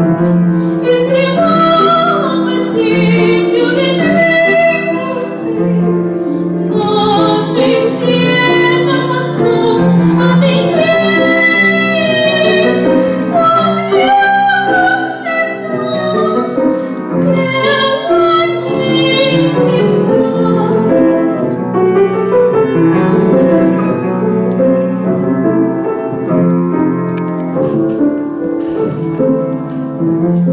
It's been moments. Música